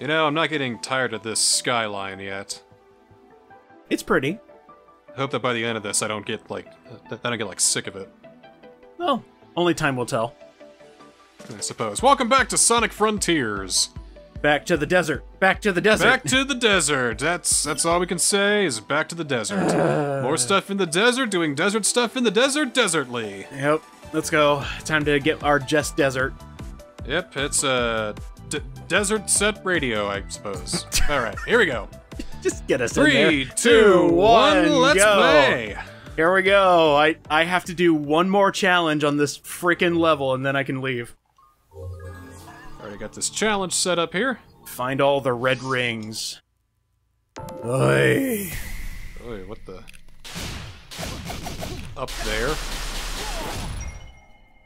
You know, I'm not getting tired of this skyline yet. It's pretty. I hope that by the end of this, I don't get like, I don't get like sick of it. Well, only time will tell. I suppose. Welcome back to Sonic Frontiers. Back to the desert. Back to the desert. Back to the desert. That's that's all we can say is back to the desert. More stuff in the desert, doing desert stuff in the desert, desertly. Yep. Let's go. Time to get our Just Desert. Yep, it's a d- desert set radio, I suppose. all right, here we go. Just get us in there. two, one, let's go. play. Here we go. I I have to do one more challenge on this freaking level, and then I can leave. Already got this challenge set up here. Find all the red rings. Oy. Oy, what the? Up there.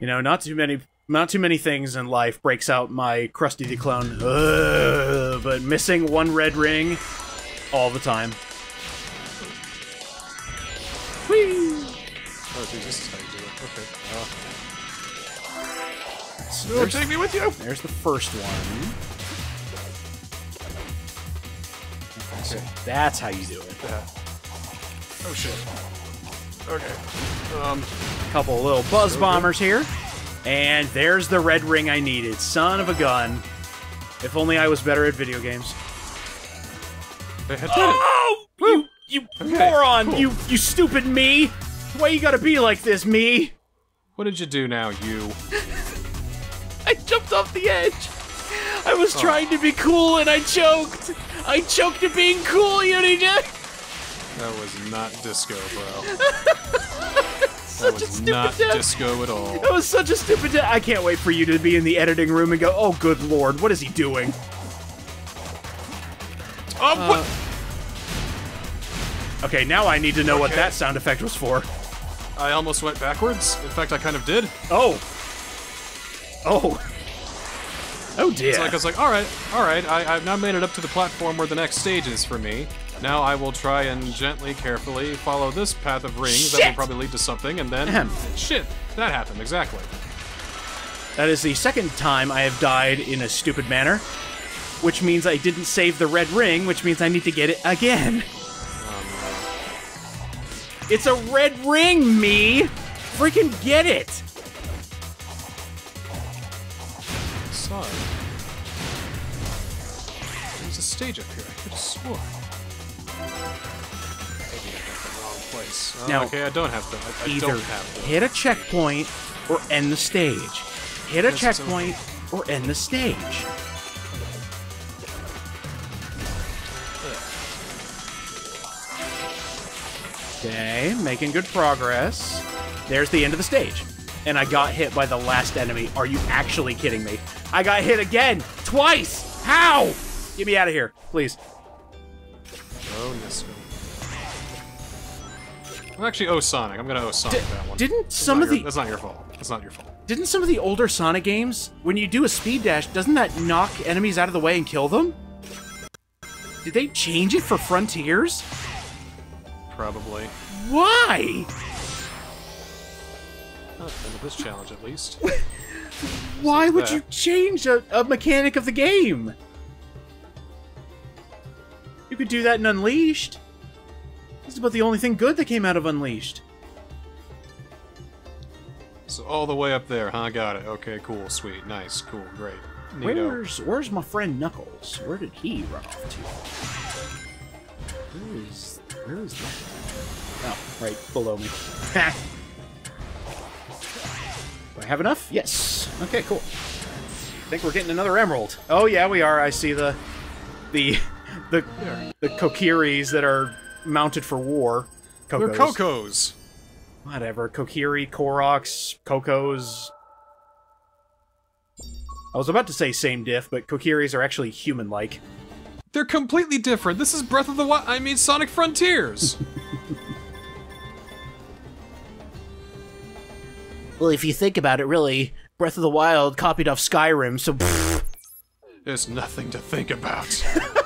You know, not too many, not too many things in life breaks out my Krusty the Clown. Ugh, but missing one red ring, all the time. Whee! Oh, geez, this is how you do it. Okay. Uh, So oh, take me with you. there's the first one. So that's how you do it. Yeah. Oh shit. Okay. Um. a Couple little buzz bombers here. And there's the red ring I needed. Son of a gun. If only I was better at video games. I did it. Oh! You, you Okay, moron! cool. You, you stupid me! Why you gotta be like this, me? What did you do now, you? I jumped off the edge! I Oh. was trying to be cool and I choked! I choked at being cool, Unijay! That was not disco, bro. Such a was stupid not death! disco at all. That was such a stupid death! I can't wait for you to be in the editing room and go, oh good lord, what is he doing? Oh, uh, what? Okay, now I need to know what that sound effect was for. I almost went backwards. In fact, I kind of did. Oh! Oh! Oh dear. It's like I was like, all right, all right. I, I've now made it up to the platform where the next stage is for me. Now I will try and gently, carefully follow this path of rings that will probably lead to something, and then Ahem. shit, that happened exactly. That is the second time I have died in a stupid manner, which means I didn't save the red ring, which means I need to get it again. It's a red ring, me! Freaking get it! Sorry. There's a stage up here. I could have swore. Place. Oh, Now, okay, I don't have to. I, I Either don't have to. hit a checkpoint or end the stage. Hit a Yes, checkpoint or end the stage. Okay, making good progress. There's the end of the stage. And I got hit by the last enemy. Are you actually kidding me? I got hit again! Twice! How? Get me out of here, please. Oh. I'm actually oh Sonic. I'm gonna oh Sonic that one. Didn't That's some of your- the That's not your fault. That's not your fault. Didn't some of the older Sonic games, when you do a speed dash, doesn't that knock enemies out of the way and kill them? Did they change it for Frontiers? Probably. Why? Not of this challenge, at least. Why would that. you change a, a mechanic of the game? You could do that in Unleashed. This is about the only thing good that came out of Unleashed. so all the way up there, huh? Got it. Okay, cool, sweet, nice, cool, great. Neato. Where's where's my friend Knuckles? Where did he run off to? Where is where is that? Oh, right below me. Do I have enough? Yes. Okay, cool. I think we're getting another emerald. Oh yeah, we are. I see the the the the kokiris that are mounted for war. They're Kokos. Cocos. Whatever. Kokiri, Koroks, Kokos. I was about to say same diff, but Kokiris are actually human-like. They're completely different. This is Breath of the Wild. I mean, Sonic Frontiers. Well, if you think about it, really, Breath of the Wild copied off Skyrim, so There's nothing to think about.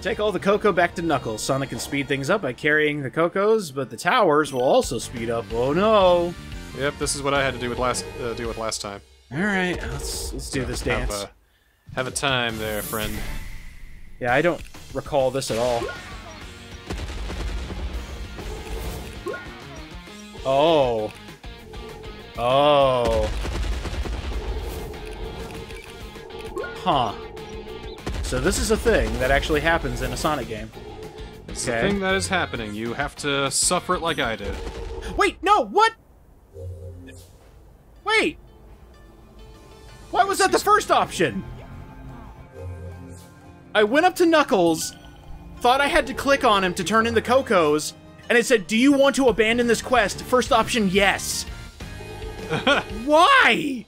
take all the Koco back to Knuckles. Sonic can speed things up by carrying the Kocos, but the towers will also speed up. Oh no! yep, this is what I had to do with last uh, deal with last time. All right, let's let's do this Have, dance. uh, Have a time there, friend. Yeah, I don't recall this at all. Oh. Oh. Huh. So this is a thing that actually happens in a Sonic game. It's the Okay. thing that is happening. You have to suffer it like I did. Wait, no, what? Wait. Why was that the first option? I went up to Knuckles, thought I had to click on him to turn in the Kocos, and it said, Do you want to abandon this quest? First option, yes. Why?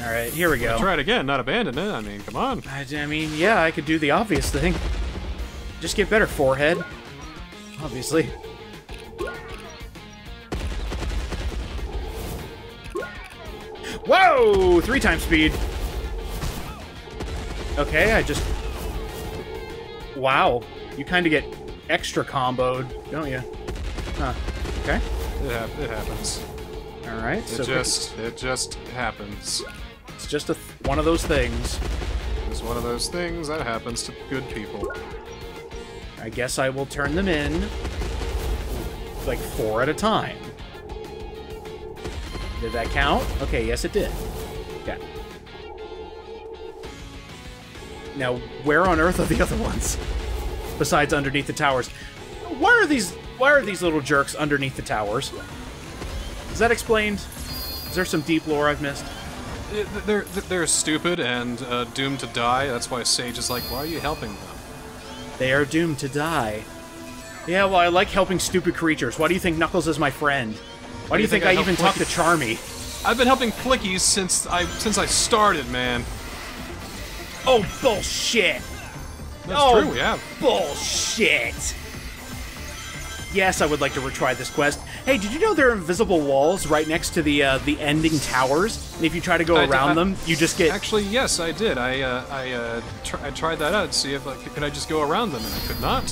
Alright, here we go. Try it again, not abandon it. I mean, come on. I, I mean, yeah, I could do the obvious thing. Just get better, forehead. Obviously. Whoa! Three times speed. Okay, I just... Wow. You kind of get extra comboed, don't you? Huh. Okay. It, hap- it happens. Alright, It so just, it just happens. Just a one of those things. It's one of those things that happens to good people. I guess I will turn them in like four at a time. Did that count? Okay, yes it did. Okay. Now, where on earth are the other ones? Besides underneath the towers. Why are these why are these little jerks underneath the towers? Is that explained? Is there some deep lore I've missed? They're, they're stupid and uh, doomed to die. That's why Sage is like, why are you helping them? They are doomed to die. Yeah, well, I like helping stupid creatures. Why do you think Knuckles is my friend? Why do you think, I, help even talk to Charmy? I've been helping Flickies since I since I started, man. Oh, bullshit! That's Oh. true, yeah. Bullshit! Yes, I would like to retry this quest. Hey, did you know there are invisible walls right next to the uh, the ending towers? And if you try to go I did- around I- them, you just get. Actually, yes, I did. I uh, I uh, tr- I tried that out to see if like, could I just go around them, and I could not.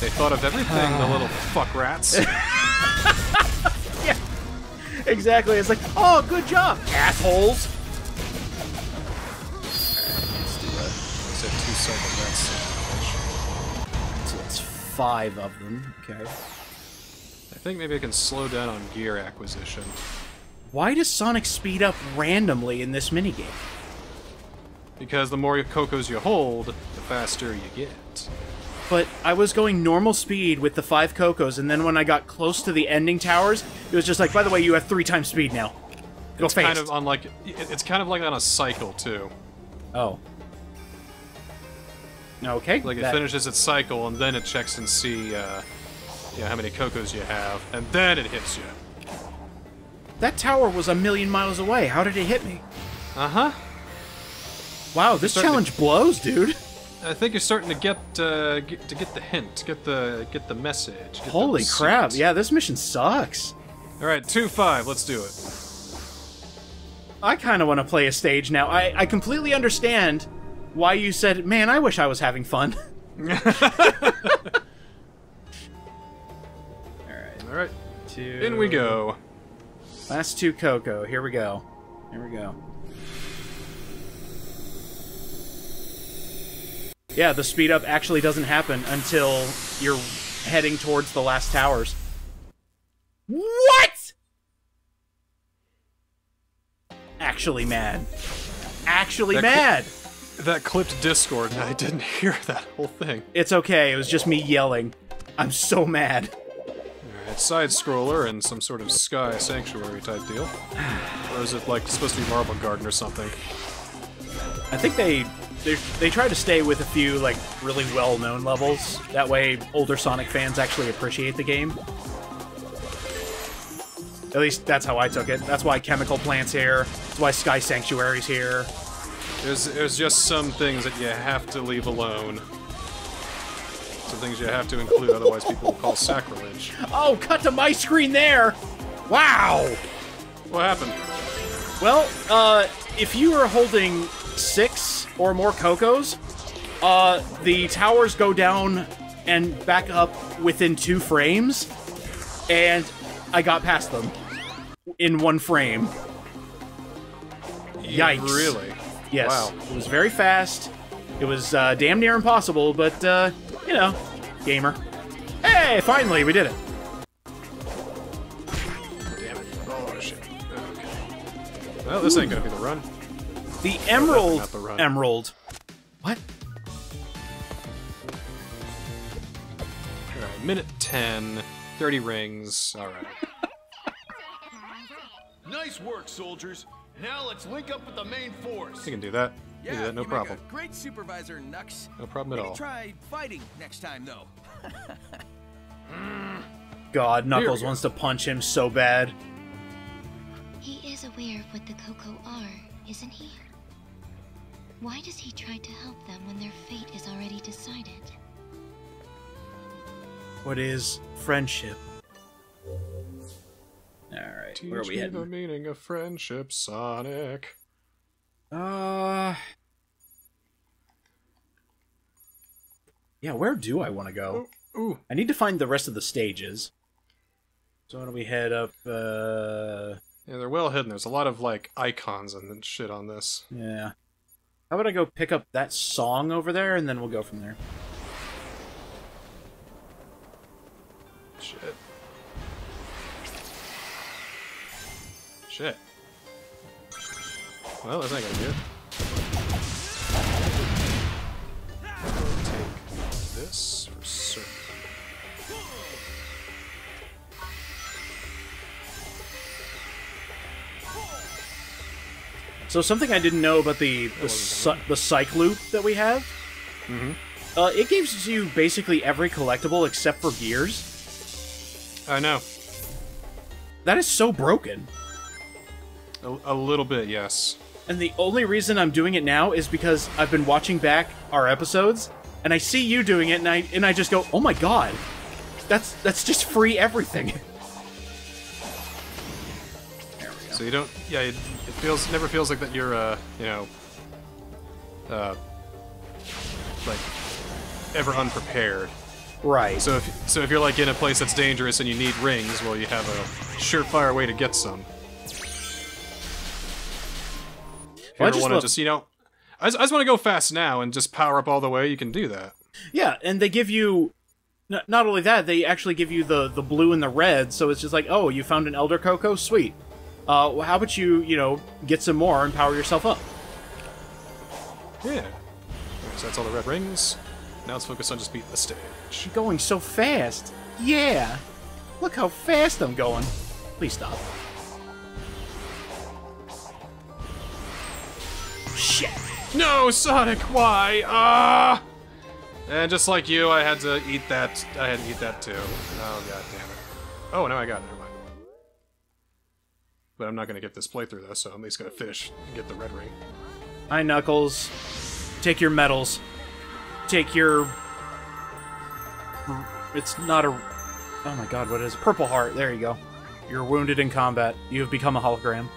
They thought of everything, the little fuck rats. Yeah, exactly. It's like, oh, good job, assholes. Said two cycle rats. Five of them. Okay. I think maybe I can slow down on gear acquisition. Why does Sonic speed up randomly in this minigame? Because the more Kocos you hold, the faster you get. But I was going normal speed with the five Kocos, and then when I got close to the ending towers, it was just like, by the way, you have three times speed now. Go It's fast. kind of on like, it's kind of like on a cycle too. Oh. Okay. Like it that- finishes its cycle and then it checks and see uh, you know, how many Kocos you have, and then it hits you. That tower was a million miles away. How did it hit me? Uh huh. Wow, this starting to- challenge blows, dude. I think you're starting to get, uh, get to get the hint, get the get the message. Get Holy receipt. crap. Yeah, this mission sucks. All right, two five. Let's do it. I kind of want to play a stage now. I, I completely understand why you said, man, I wish I was having fun. All right. All right. Two. in we go. Last two Koco. Here we go. Here we go. Yeah, the speed up actually doesn't happen until you're heading towards the last towers. What? Actually mad. Actually That mad. That clipped Discord, and I didn't hear that whole thing. It's okay. It was just me yelling. I'm so mad. Alright, side scroller and some sort of sky sanctuary type deal. Or is it like supposed to be Marble Garden or something? I think they they they try to stay with a few like really well-known levels. That way, older Sonic fans actually appreciate the game. At least that's how I took it. That's why Chemical Plant's here. That's why Sky Sanctuary's here. There's, there's just some things that you have to leave alone. Some things you have to include, otherwise people will call sacrilege. Oh, cut to my screen there. Wow. What happened? Well, uh, if you are holding six or more Kocos, uh, the towers go down and back up within two frames, and I got past them in one frame. Yikes. Really? Yes. Wow. It was very fast. It was uh, damn near impossible, but, uh, you know, gamer. Hey, finally, we did it. Damn it. Oh, shit. Okay. Well, this ain't gonna be the run. The emerald. not the run. Emerald. What? Alright, minute 10, 30 rings. Alright. Nice work, soldiers. Now let's link up with the main force. You can do that. You can do that, no you problem. Make a great supervisor, Knux. No problem at all. try fighting next time, though. God, Knuckles go. wants to punch him so bad. He is aware of what the Koco are, isn't he? Why does he try to help them when their fate is already decided? What is friendship? Teach where are we me the meaning of friendship, Sonic. Uh. Yeah, where do I want to go? Ooh, I need to find the rest of the stages. So why don't we head up, uh... yeah, they're well hidden. There's a lot of like icons and shit on this. Yeah. How about I go pick up that song over there, and then we'll go from there. Shit. Well, that's not gonna do it. Take this for certain. So something I didn't know about the the, cy- the Cyloop that we have. Mhm. Uh, it gives you basically every collectible except for gears. I know. That is so broken. A, a little bit, yes. And the only reason I'm doing it now is because I've been watching back our episodes, and I see you doing it, and I and I just go, "Oh my god, that's that's just free everything." So you don't, yeah, it, it feels, never feels like that you're, uh, you know, uh, like, ever unprepared. right. So if, so if you're like in a place that's dangerous and you need rings, well, you have a surefire way to get some. If you Well, I ever just want to just, you know, I just, I just want to go fast now and just power up all the way, you can do that. Yeah, and they give you not only that, they actually give you the the blue and the red, so it's just like, "Oh, you found an elder Koco, sweet." Uh, well, how about you, you know, get some more and power yourself up? Yeah. So that's all the red rings. Now let's focus on just beating the stage. You're going so fast. Yeah. Look how fast I'm going. Please stop. Shit. No, Sonic, why? Ah! And just like you, I had to eat that. I had to eat that too. Oh god damn it. Oh, now I got it. Never mind. But I'm not gonna get this playthrough though, so I'm at least gonna finish and get the red ring. Hi, Knuckles. Take your medals. Take your. It's not a. Oh my god, what is it? Purple Heart. There you go. You're wounded in combat. You have become a hologram.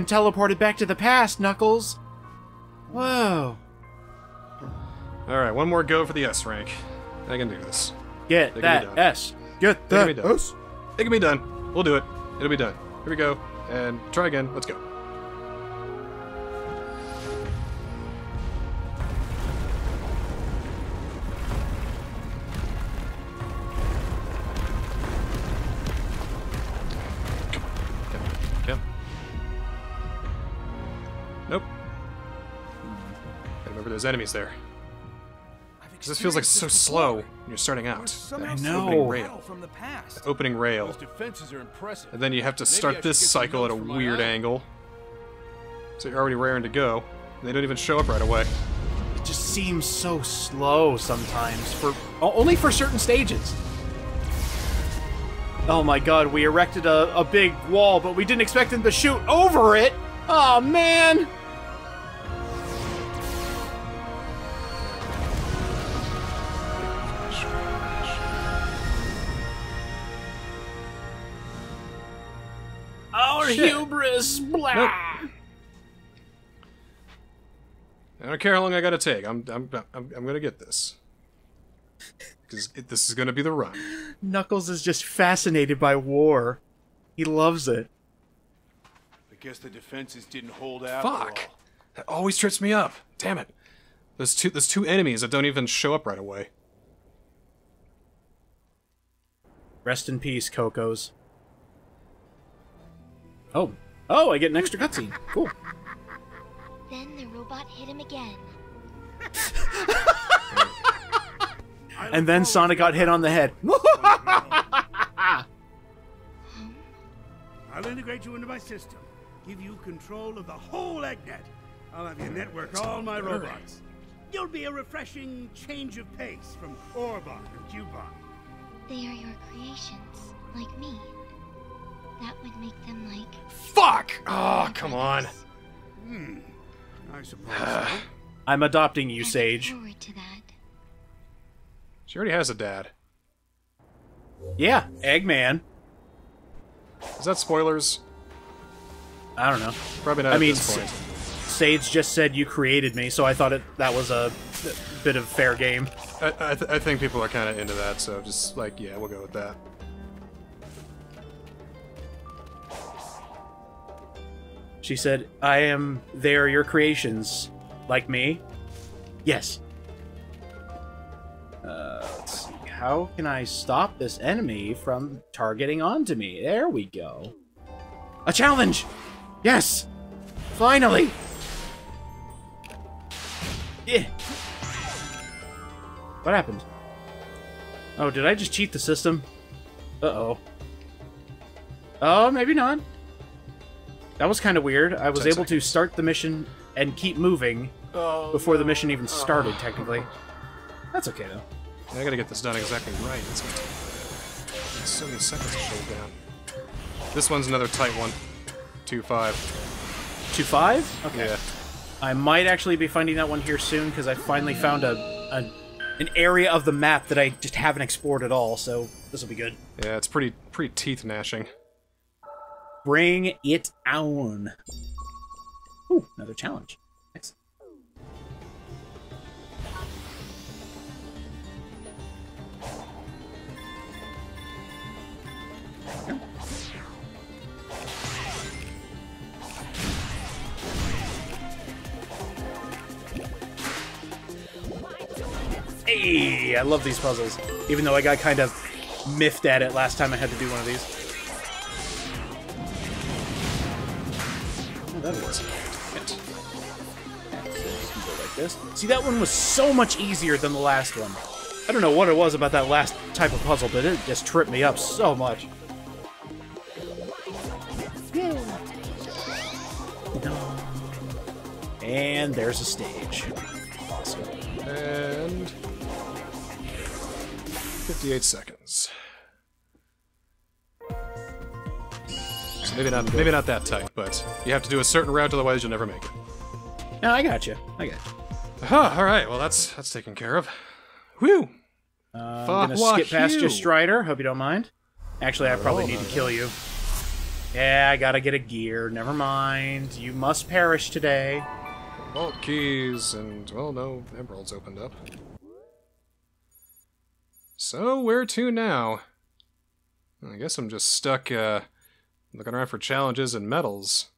Been teleported back to the past, Knuckles. Whoa. Alright, one more go for the S rank. I can do this. Get They can be that done. S. Get They can be that done. S. It can be done. We'll do it. It'll be done. Here we go. And try again. Let's go. There's enemies there. Because this feels like so slow when you're starting out. I know. Opening rail. From the past. Opening rail. Defenses are impressive. And then you have to start this cycle at a notes for my weird angle. So you're already raring to go. And they don't even show up right away. It just seems so slow sometimes for only for certain stages. Oh my god, we erected a, a big wall, but we didn't expect them to shoot over it. Oh man. Nope. I don't care how long I gotta take. I'm I'm I'm, I'm gonna get this. Because this is gonna be the run. Knuckles is just fascinated by war. He loves it. I guess the defenses didn't hold after Fuck! all. That always trips me up. Damn it. There's two there's two enemies that don't even show up right away. Rest in peace, Kocos. Oh. Oh, I get an extra cutscene. Cool. Then the robot hit him again. And then Sonic got hit on the head. I'll integrate you into my system, give you control of the whole EggNet. I'll have you network all my robots. You'll be a refreshing change of pace from Orbot and Cubot. They are your creations, like me. That would make them like. Fuck! Oh, come on. Hmm, I suppose so. I'm adopting you, I look Sage. forward to that. She already has a dad. Yeah, Eggman. Is that spoilers? I don't know. Probably not I at mean, this point. Sage just said you created me, so I thought it that was a bit of fair game. I, I, th- I think people are kind of into that, so just like, yeah, we'll go with that. She said, I am they are your creations. Like me? Yes. Uh, let's see. How can I stop this enemy from targeting onto me? There we go. A challenge! Yes! Finally! Yeah. What happened? Oh, did I just cheat the system? Uh-oh. Oh, maybe not. That was kind of weird. I was Ten able to start the mission and keep moving oh, before the mission even started, technically. That's okay, though. I gotta get this done exactly right. It's gonna take so many seconds to hold down. This one's another tight one. 2-5. 2-5? Okay. Yeah. I might actually be finding that one here soon, because I finally found a, a an area of the map that I just haven't explored at all, so this will be good. Yeah, it's pretty pretty teeth gnashing. Bring it on. Ooh, another challenge. Hey, I love these puzzles. Even though I got kind of miffed at it last time I had to do one of these. Oh, that was it. Go like this. See, that one was so much easier than the last one. I don't know what it was about that last type of puzzle, but it just tripped me up so much. And there's a stage. Awesome. And 58 seconds. So maybe not maybe not that tight, but you have to do a certain route, otherwise you'll never make it. No, I got you. I got you. Huh, all right, well that's that's taken care of. Whew. Uh, I'm gonna skip past you. your Strider. Hope you don't mind. Actually, I probably need to kill you. Yeah, I gotta get a gear. Never mind. You must perish today. Vault keys and well, no emeralds opened up. So where to now? I guess I'm just stuck uh, looking around for challenges and medals.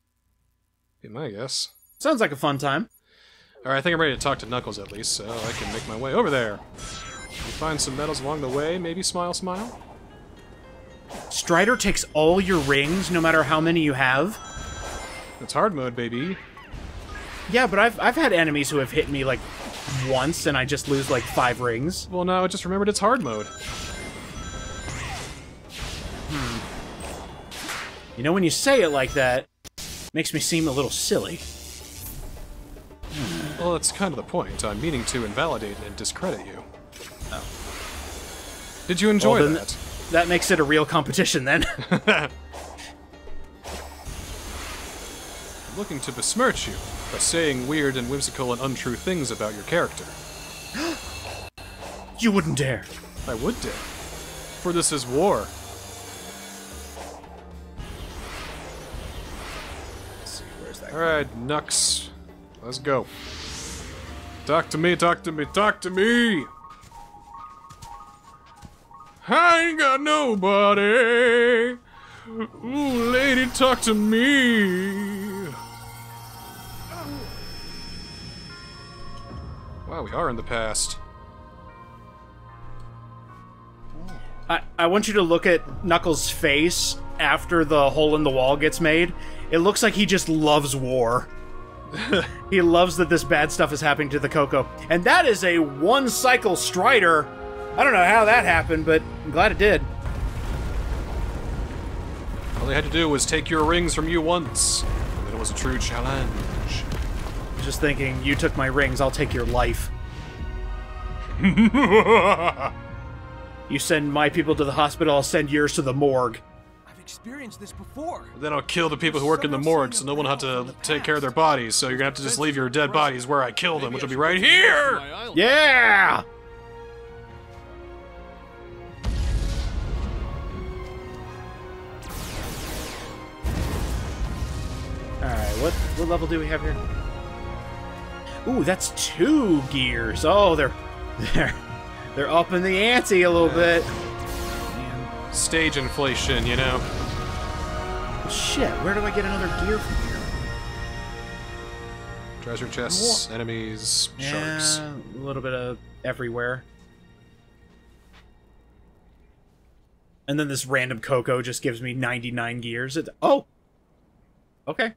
Be my guess. Sounds like a fun time. Alright, I think I'm ready to talk to Knuckles at least, so I can make my way over there. You find some medals along the way, maybe smile smile? Strider takes all your rings, no matter how many you have. It's hard mode, baby. Yeah, but I've I've had enemies who have hit me like once, and I just lose like five rings. Well, now I just remembered it's hard mode. You know, when you say it like that, it makes me seem a little silly. Well, that's kind of the point. I'm meaning to invalidate and discredit you. Oh. Did you enjoy Well, that? That makes it a real competition then. I'm looking to besmirch you by saying weird and whimsical and untrue things about your character. you wouldn't dare. I would dare. For this is war. Alright, Knux. Let's go. Talk to me, talk to me, talk to me! I ain't got nobody! Ooh, lady, talk to me! Wow, we are in the past. I, I want you to look at Knuckles' face after the hole in the wall gets made. It looks like he just loves war. he loves that this bad stuff is happening to the Koco. And that is a one cycle Strider. I don't know how that happened, but I'm glad it did. All they had to do was take your rings from you once, and then it was a true challenge. Just thinking, you took my rings, I'll take your life. You send my people to the hospital, I'll send yours to the morgue. I've experienced this before. Then I'll kill the people who work in the morgue, so no one will have to take care of their bodies. So you're gonna have to just leave your dead bodies where I killed them, which will be right here. Yeah! Alright, what what level do we have here? Ooh, that's two gears. Oh, they're they're they're up in the ante a little bit. Man, Stage inflation, you know. shit, where do I get another gear from here? Treasure chests, enemies, sharks. Yeah, a little bit of everywhere. And then this random Koco just gives me 99 gears. It, oh! Okay.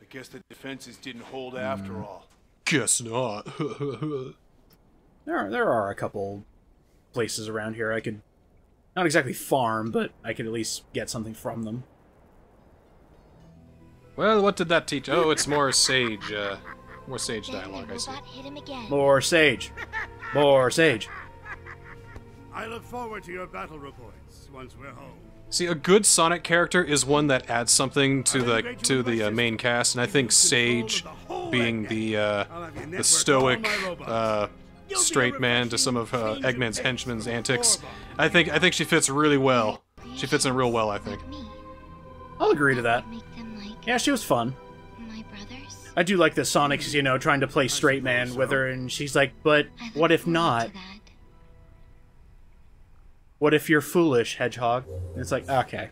I guess the defenses didn't hold after hmm. all. Guess not. There are, there are a couple places around here I could... Not exactly farm, but I could at least get something from them. well, what did that teach? Oh, it's more sage, uh, more sage dialogue. I see. robot hit him again. More sage. More sage. I look forward to your battle reports once we're home. See, a good Sonic character is one that adds something to the to the uh, main cast, and I think Sage, being the uh, the stoic, uh, straight man to some of uh, Eggman's henchmen's antics, I think I think she fits really well. She fits in real well, I think. I'll agree to that. Make them like Yeah, she was fun. my brothers. I do like the Sonic's, you know, trying to play straight man with her, and she's like, but what if not? What if you're foolish, Hedgehog? And it's like, okay.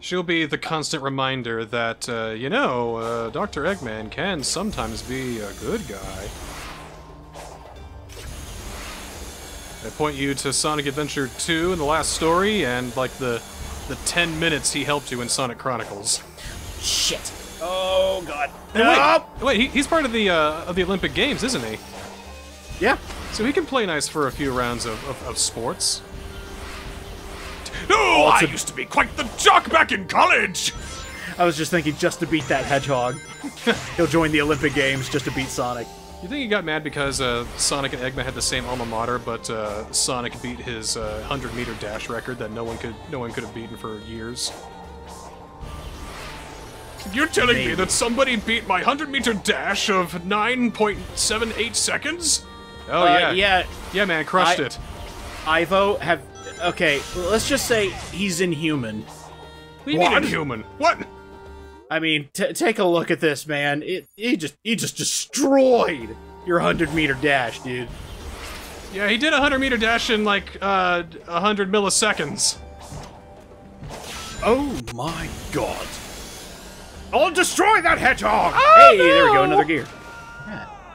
She'll be the constant reminder that, uh, you know, uh, Dr. Eggman can sometimes be a good guy. I point you to Sonic Adventure 2 in the last story, and like the the 10 minutes he helped you in Sonic Chronicles. Shit. Oh, God. And wait, wait, he, he's part of the uh, of the Olympic Games, isn't he? Yeah. So he can play nice for a few rounds of, of, of sports. Oh, I used to be quite the jock back in college. I was just thinking just to beat that Hedgehog. He'll join the Olympic Games just to beat Sonic. You think he got mad because uh, Sonic and Eggman had the same alma mater, but uh, Sonic beat his uh, hundred meter dash record that no one could no one could have beaten for years? You're telling me that somebody beat my hundred meter dash of nine point seven eight seconds? Oh Uh, yeah, yeah. yeah, man, crushed I- it. Ivo have. Okay, let's just say he's inhuman. What do you mean What? inhuman? What? I mean, t- take a look at this, man. It he just he just destroyed your hundred meter dash, dude. Yeah, he did a hundred meter dash in like uh, a hundred milliseconds. Oh my god! I'll destroy that hedgehog! hey, there we go, another gear.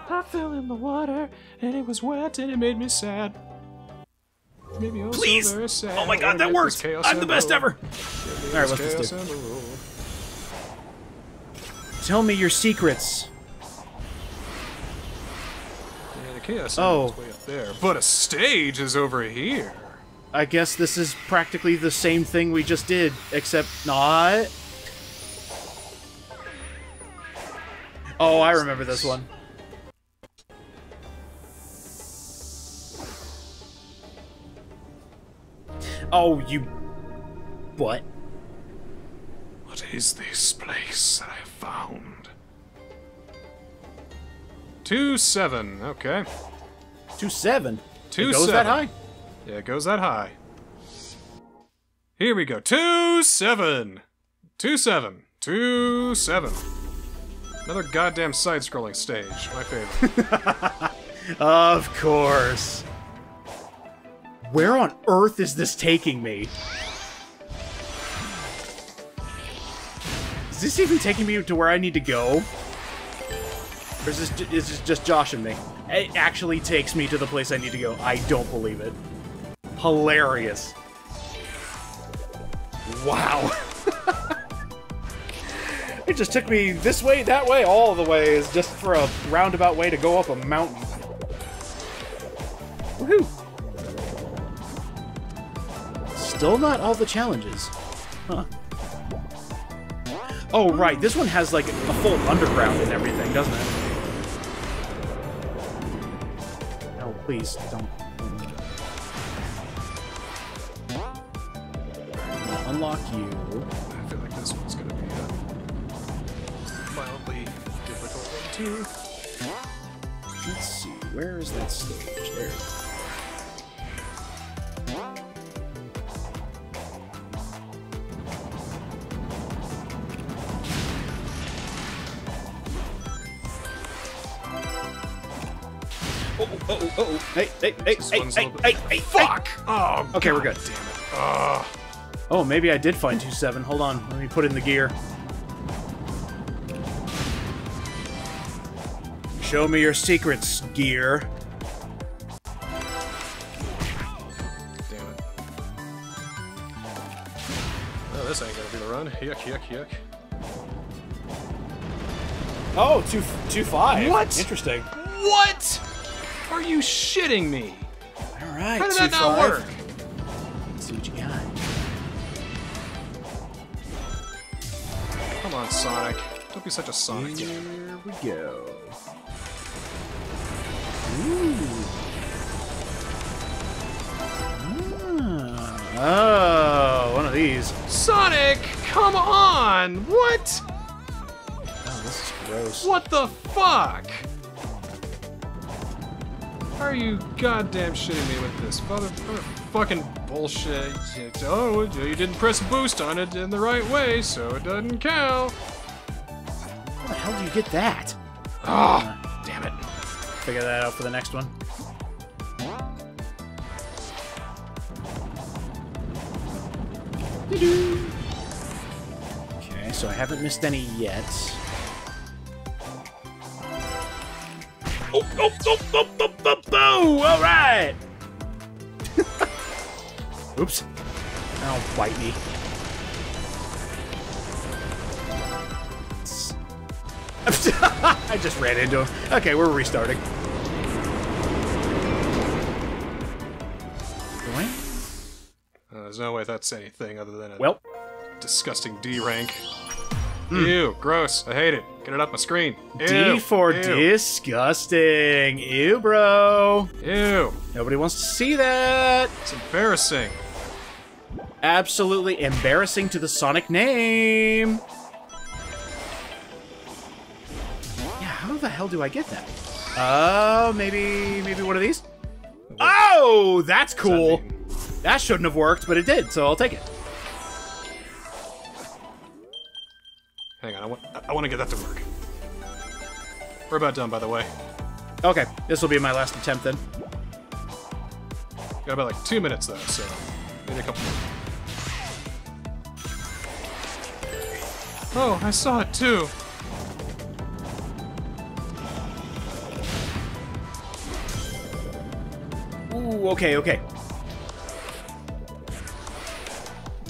I fell in the water and it was wet and it made me sad. Maybe also Please! sad. Oh my god, that it was works! I'm the best ever! It Alright, was what's this chaos do? Tell me your secrets. Yeah, the chaos Oh. oh. way up there, but a stage is over here. I guess this is practically the same thing we just did, except not. Oh, I remember this one. Oh, you. What? What is this place that I found? Two seven. Okay. Two seven. Two it goes that high. Yeah, it goes that high. Here we go. Two seven. Two seven. Two seven. Another goddamn side-scrolling stage. My favorite. Of course. Where on earth is this taking me? This even taking me to where I need to go? Or is this, is this just joshing me? It actually takes me to the place I need to go. I don't believe it. Hilarious. Wow. it just took me this way, that way, all the ways, just for a roundabout way to go up a mountain. Woohoo! Still not all the challenges. Huh. Oh, right. This one has, like, a full underground and everything, doesn't it? No, please, don't. Unlock you. I feel like this one's gonna be a mildly difficult one too. Let's see. Where is that stage? There. Oh, hey, hey, hey, This hey, hey, hey, hey, Fuck! Oh, Okay, we're good. Damn it. Ugh. Oh, maybe I did find 2-7. Hold on, let me put in the gear. Show me your secrets, gear. Damn it. Oh, this ain't gonna be the run. Yuck, yuck, yuck. Oh, two, two five. What? Interesting. What? Are you shitting me? All right. How did that not five. work? Let's see what you got. Come on, Sonic. Don't be such a Sonic. Here we go. Ooh. Ah. Oh, one of these. Sonic, come on! What? Oh, this is gross. What the fuck? Are you goddamn shitting me with this mother, fucking bullshit? Oh, you didn't press boost on it in the right way, so it doesn't count. How the hell do you get that? Ah, damn it. Figure that out for the next one. Okay, so I haven't missed any yet. Oh, oh, oh, oh, oh, oh, oh! All right. Oops. Oh, bite me. I just ran into him. Okay, we're restarting. Boing. Uh, there's no way that's anything other than a Well, disgusting D rank. Ew, gross. I hate it. Get it off my screen. Ew, D for ew, disgusting. Ew, bro. Ew. Nobody wants to see that. It's embarrassing. Absolutely embarrassing to the Sonic name. Yeah, how the hell do I get that? Oh, maybe maybe one of these? Oh, that's cool. mean? That shouldn't have worked, but it did, so I'll take it. Hang on, I want, I want to get that to work. We're about done, by the way. Okay, this will be my last attempt then. Got about like two minutes though, so maybe a couple more. Oh, I saw it too. Ooh, okay, okay.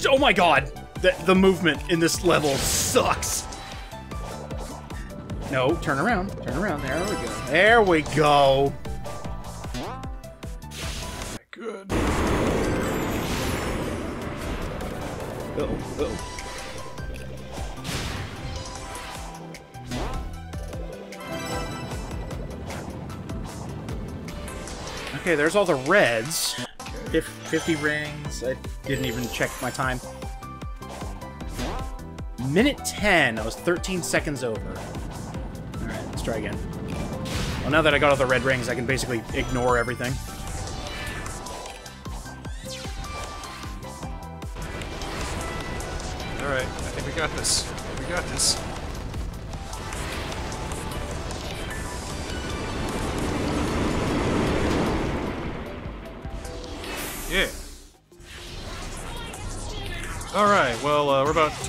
Oh my god! The, the movement in this level sucks! No, turn around. Turn around. There we go. There we go. Good. Uh-oh, uh-oh. Okay, there's all the reds. Fif- 50 rings. I didn't even check my time. Minute 10. I was 13 seconds over. Alright, let's try again. Well, now that I got all the red rings, I can basically ignore everything. Alright, I think we got this. We got this.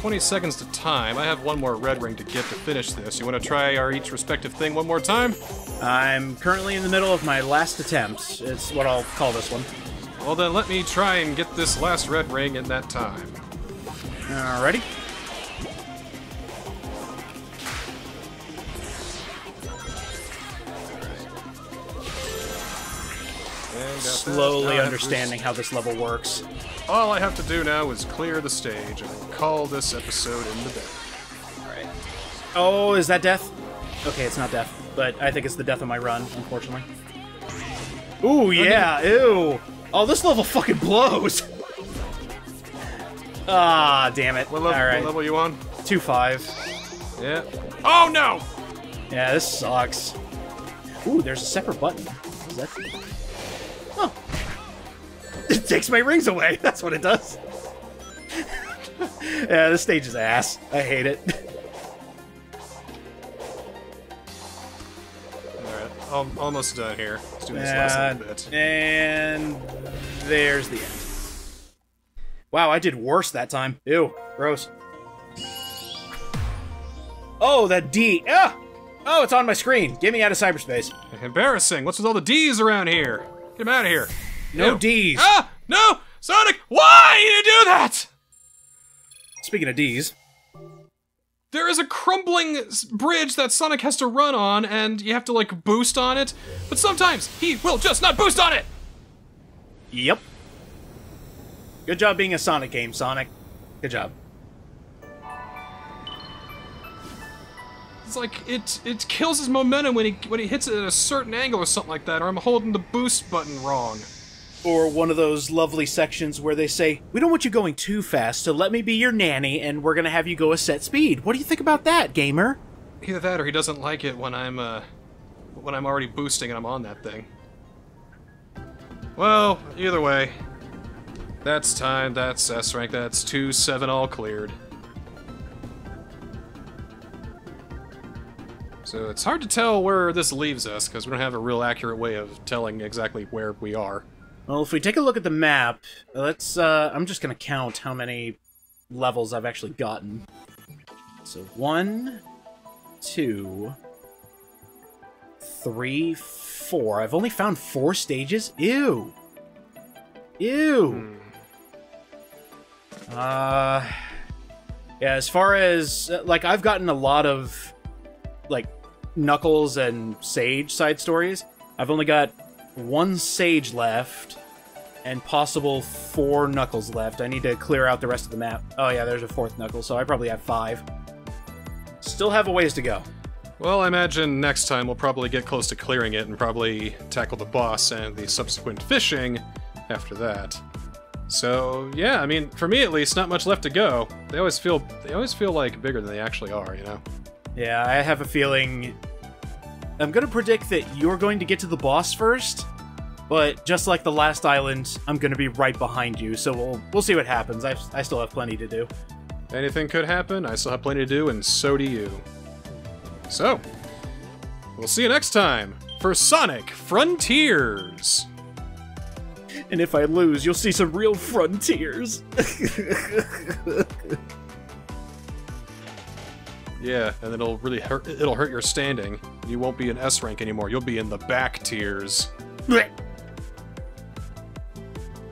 20 seconds to time. I have one more red ring to get to finish this. You want to try our each respective thing one more time? I'm currently in the middle of my last attempt. It's what I'll call this one. Well, then let me try and get this last red ring in that time. Alrighty. And. Slowly Now I have understanding how this level works. All I have to do now is clear the stage and call this episode in the bed. Alright. Oh, is that death? Okay, it's not death, but I think it's the death of my run, unfortunately. Ooh, yeah, ew. Oh, this level fucking blows. Ah, damn it. What level, Alright, what level you on? 2-5. Yeah. Oh no! Yeah, this sucks. Ooh, there's a separate button. Is that... It takes my rings away. That's what it does. yeah, this stage is ass. I hate it. Alright, al- almost done here. Let's do this last And, little bit. and there's the end. Wow, I did worse that time. Ew, gross. Oh, that D. Ah! Oh, it's on my screen. Get me out of cyberspace. Embarrassing. What's with all the D's around here? Get him out of here. No Ew. D's. Ah! No! Sonic! Why you do that? Speaking of D's, There is a crumbling bridge that Sonic has to run on, and you have to, like, boost on it. But sometimes he will just not boost on it! yep. Good job being a Sonic game, Sonic. Good job. It's like it it kills his momentum when he when he hits it at a certain angle or something like that, or I'm holding the boost button wrong. Or one of those lovely sections where they say, We don't want you going too fast, so let me be your nanny and we're gonna have you go a set speed. What do you think about that, gamer? Either that or he doesn't like it when I'm uh when I'm already boosting and I'm on that thing. Well, either way. That's time, that's S rank, that's 2 7 all cleared. So it's hard to tell where this leaves us, because we don't have a real accurate way of telling exactly where we are. Well, if we take a look at the map, let's, uh, I'm just gonna count how many levels I've actually gotten. So, one, two, three, four. I've only found four stages? Ew! Ew! Uh... Yeah, as far as, uh, like, I've gotten a lot of, like, Knuckles and Sage side stories. I've only got one Sage left, and possible four Knuckles left. I need to clear out the rest of the map. Oh yeah, there's a fourth Knuckle, so I probably have five. Still have a ways to go. Well, I imagine next time we'll probably get close to clearing it and probably tackle the boss and the subsequent fishing after that. So yeah, I mean, for me at least, not much left to go. They always feel they always feel like bigger than they actually are, you know. Yeah, I have a feeling. I'm gonna predict that you're going to get to the boss first, but just like the last island, I'm gonna be right behind you. So we'll we'll see what happens. I I still have plenty to do. Anything could happen. I still have plenty to do, and so do you. So, we'll see you next time for Sonic Frontiers. And if I lose, you'll see some real frontiers. Yeah, and it'll really hurt. It'll hurt your standing. You won't be in S rank anymore. You'll be in the back tiers.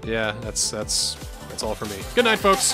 Yeah, that's that's that's all for me. Good night, folks.